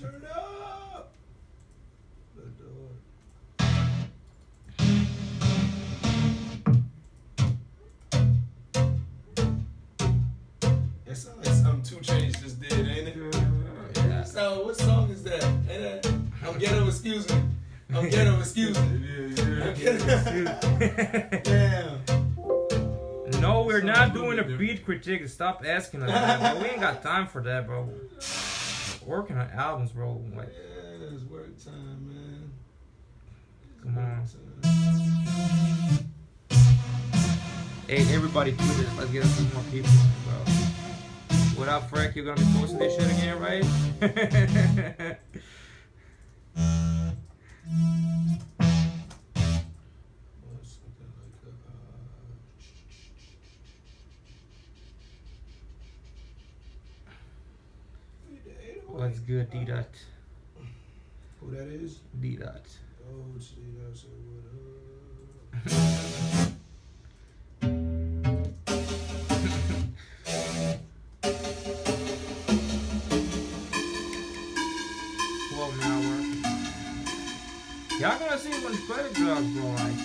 Turn up. The door. It sounds like something Two Chainz just did, ain't it? Yeah. So what song is that? Ain't that? I'm ghetto, excuse me. I'm ghetto, excuse me. I'm ghetto. Damn. No, we're Something not doing a beat critique. Stop asking us that. We ain't got time for that, bro. Working on albums, bro. Like, Yeah, it's work time, man. It's Come on. time. hey, everybody tweet it. Let's get a few more people, bro. Up, Freq? You're gonna be posting this shit again, right? good, D dot? Who that is? D dot. Oh, see, that's what up. Twelve an hour. Y'all gonna see when credit drops, bro. Like,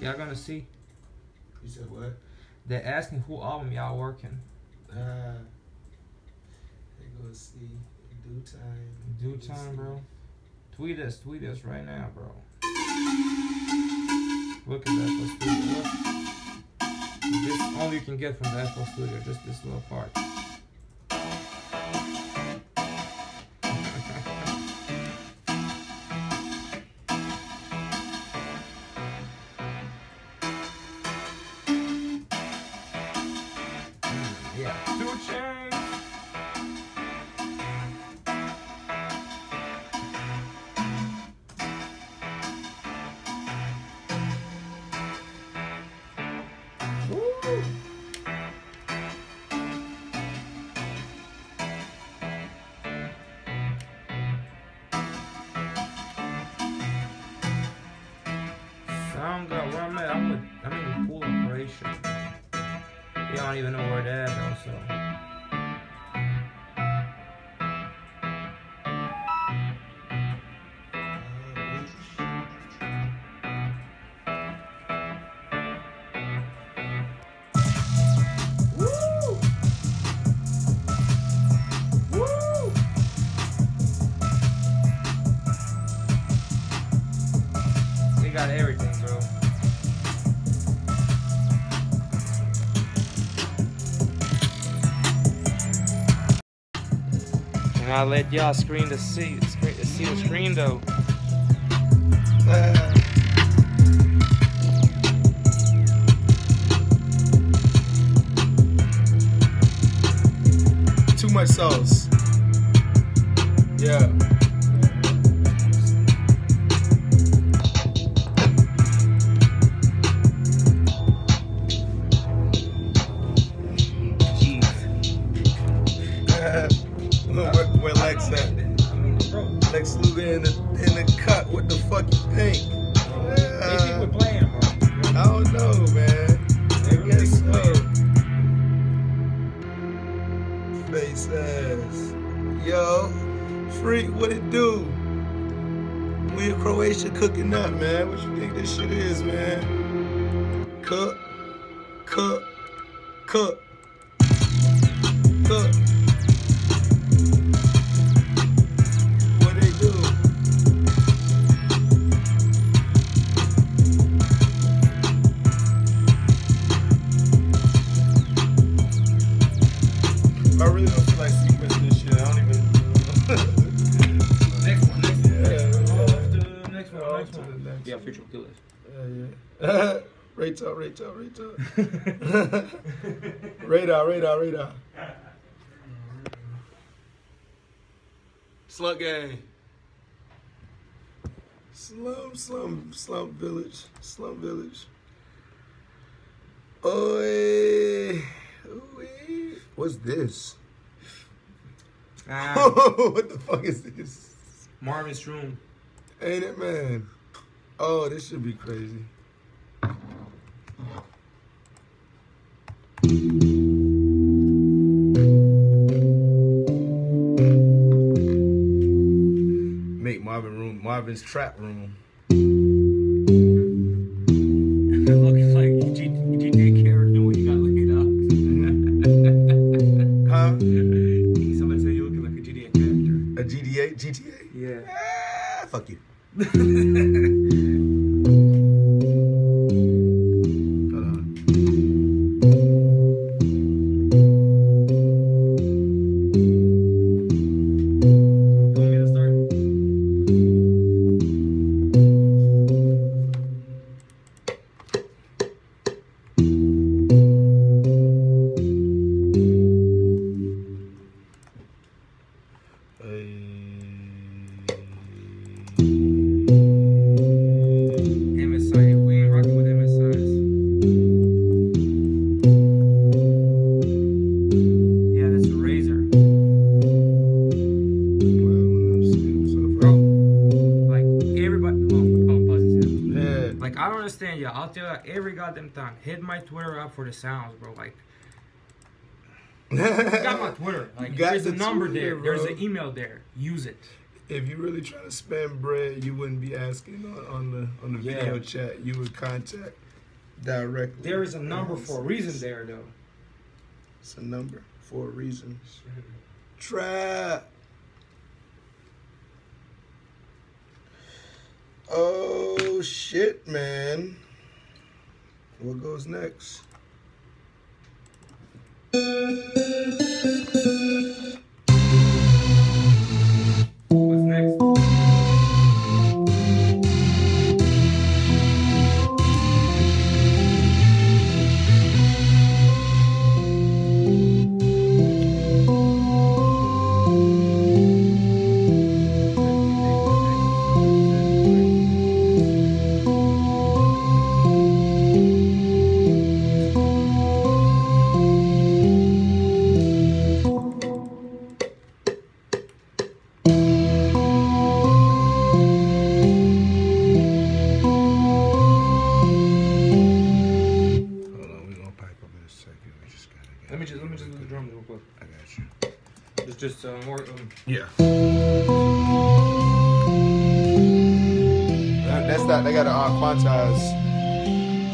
y'all gonna see. You said what? They're asking who album y'all working. Ah, gonna see in due time. Due They gonna time, see. bro. Tweet us, tweet us right now, bro. Look at that Apple Studio. Look. This only you can get from the Apple Studio, just this little part. And I let y'all screen the see, screen, see the screen though. Too much sauce. Yeah. Croatia cooking up, man. What you think this shit is, man? Cook, cook, cook. Yeah. Rate up, rate up, rate radar, radar, radar. Slump gang. Slum, slum, slump village. Slum village. Oi. Ooh-wee. What's this? Ah, what the fuck is this? Marvin's room. Ain't it, man? Oh, this should be crazy. His trap room. Hit my Twitter up for the sounds, bro. Like, you got my Twitter. Like, there's a number Twitter, there. There's an email there. Use it. if you really trying to spend bread, you wouldn't be asking on, on the on the video chat. You would contact directly. There is a number for a reason there, though. It's a number for a reason. Trap. Oh shit, man. What goes next? Let me just let me just do the drums real quick. I got you. Just just uh, more. Um, Yeah. That's that. They gotta uh, quantize.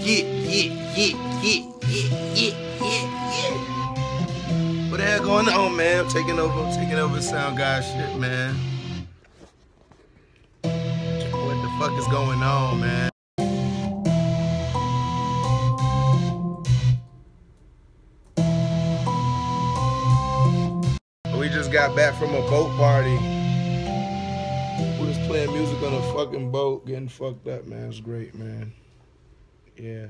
Yeah, yeah, yeah, yeah, yeah, yeah, yeah, yeah. What the hell going on, man? I'm taking over. I'm taking over sound guy shit, man. What the fuck is going on, man? Got back from a boat party. We was playing music on a fucking boat, getting fucked up, man. It was great, man. Yeah.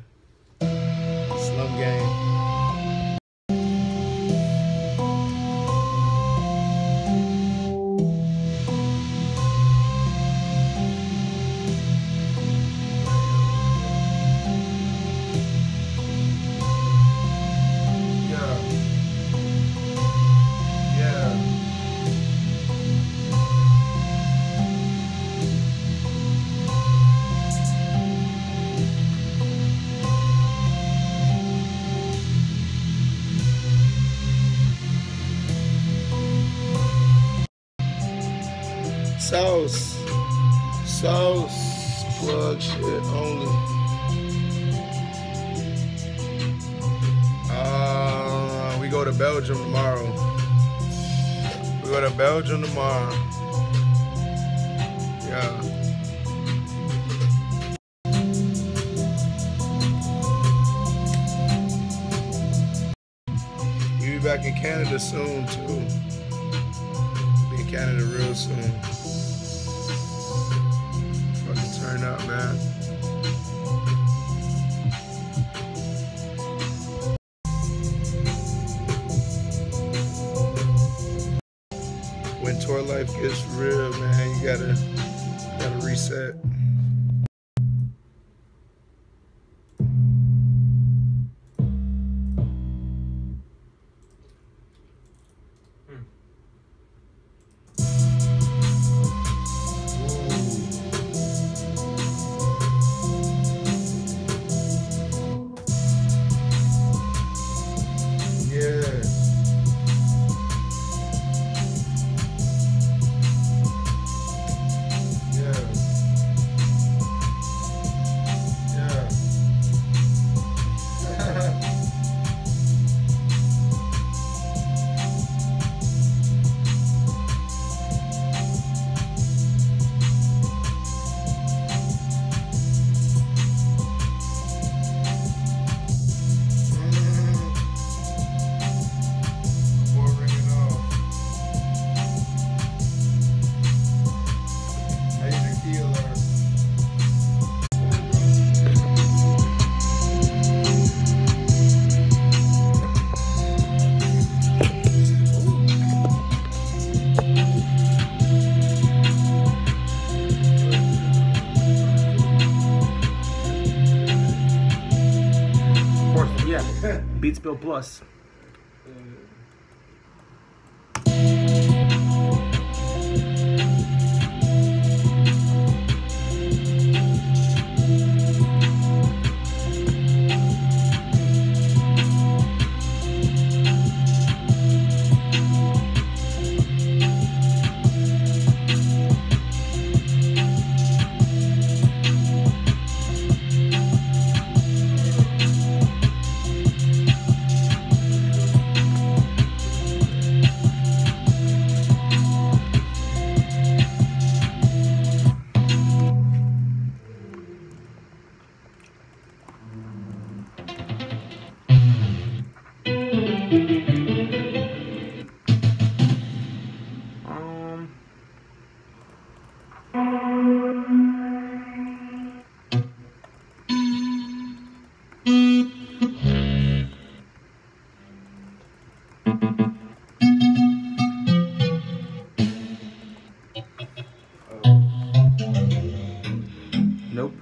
Slum gang. Go to Belgium tomorrow. We go to Belgium tomorrow. Yeah. We be back in Canada soon too. Be in Canada real soon. Beatsville Plus.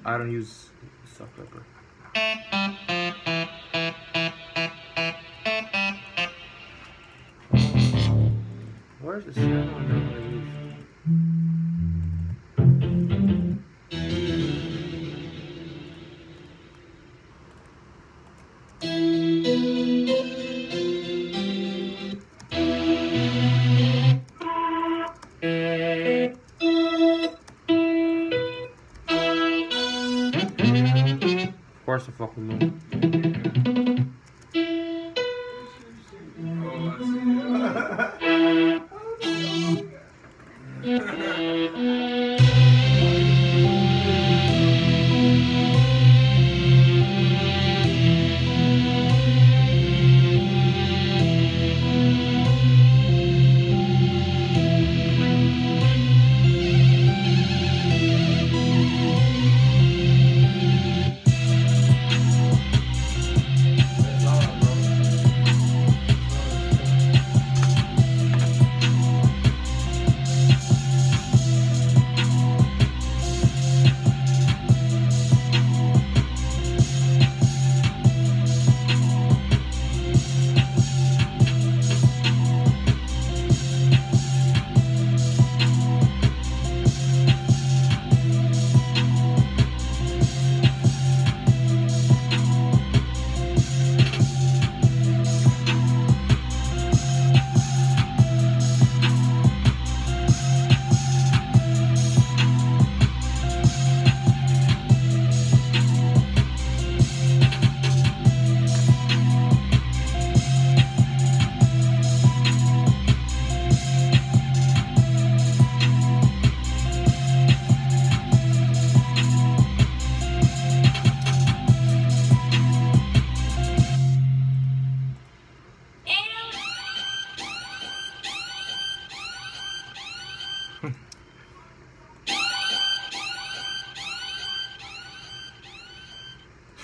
I don't use soft pepper. Where's the sound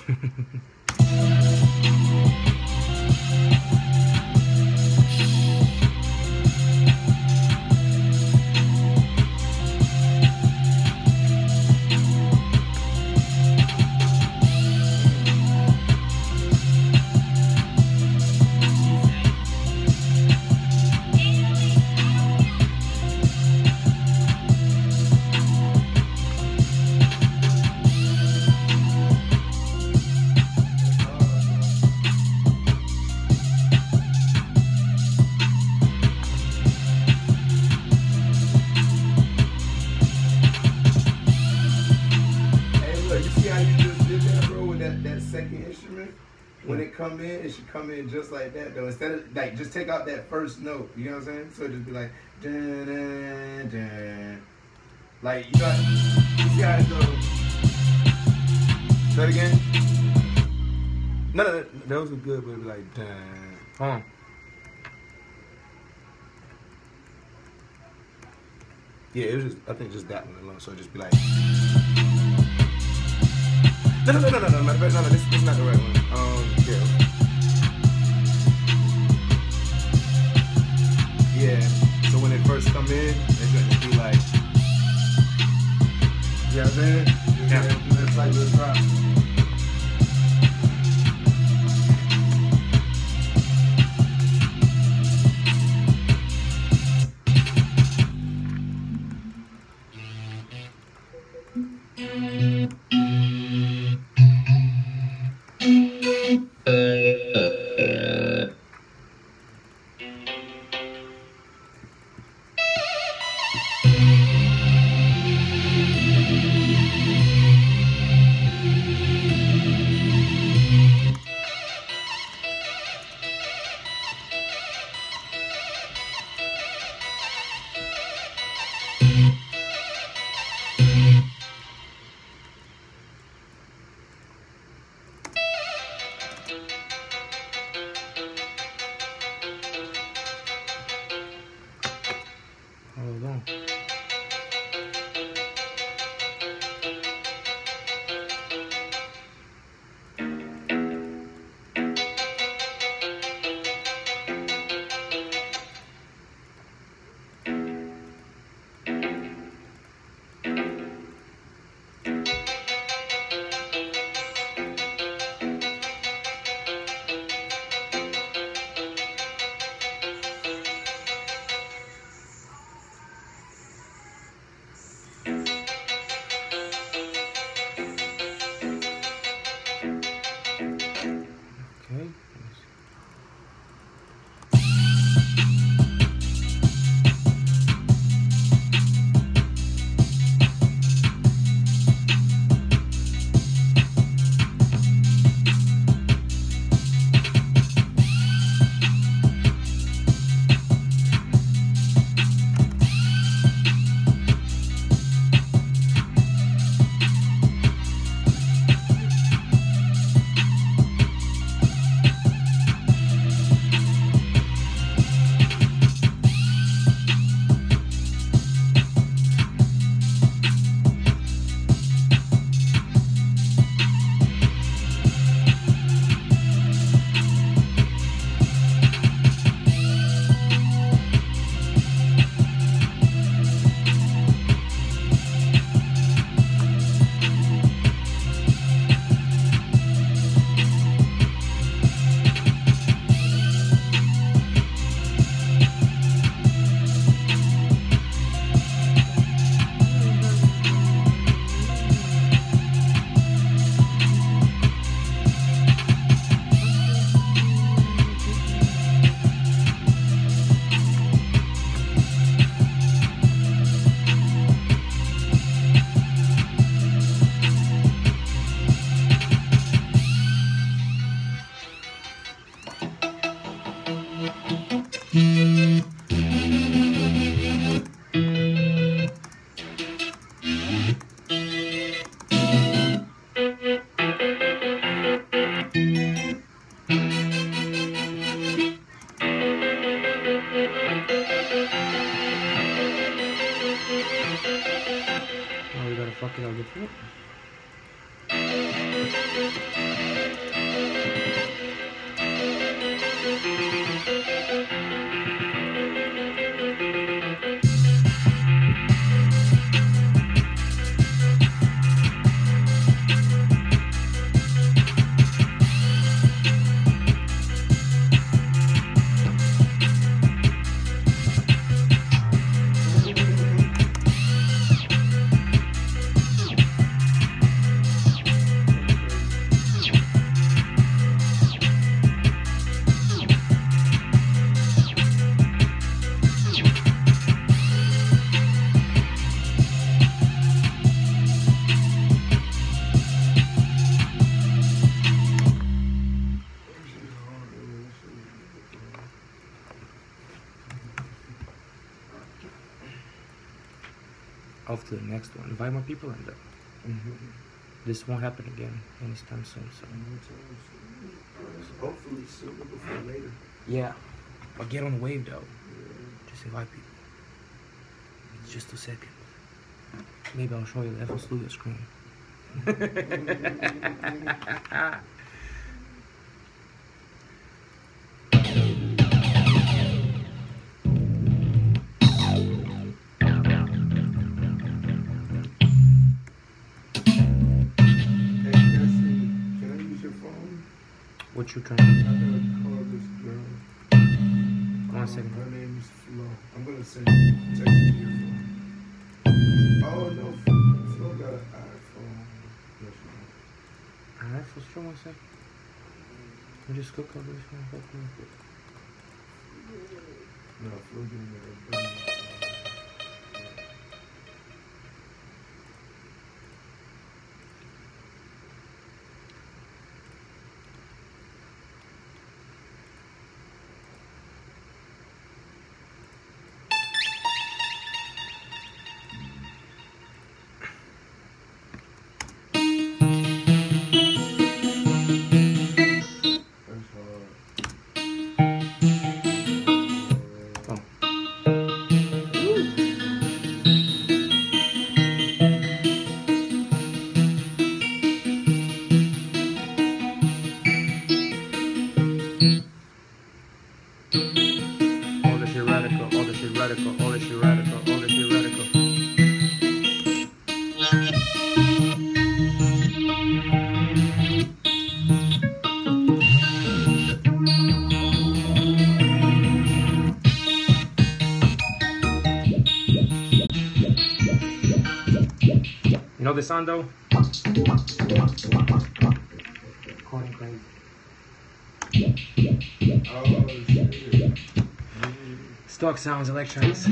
Thank you. Come in, it should come in just like that, though. Instead of, like, just take out that first note, you know what I'm saying? So just be like, dun, dun, dun. Like, you got you it goes? Say it again? No, no, those are good, but it'd be like, dun. Huh. Yeah, it was just, I think just that one alone, so just be like. No, no, no, no, no, no, of fact, no, no, this, this is not the right one. Um, yeah. Yeah, so when it first come in, it's gonna be like, you know what Yeah. Just like little drop. Off to the next one. Invite more people in there. Mm-hmm. This won't happen again anytime soon. So Hopefully sooner before later. yeah, but get on the wave though. Just invite people. It's just a seconds. Maybe I'll show you the FL Studio screen. what you I trying? gotta call this girl. One second. Her name is Flo. I'm gonna send text it to your phone. Oh no, Flo got an iPhone. Yes, she Alright, for sure. One second. We just cook up this one. fuck with it. does. No, Flo gave me a Though? Recording crazy. Oh. Stock sounds electronics.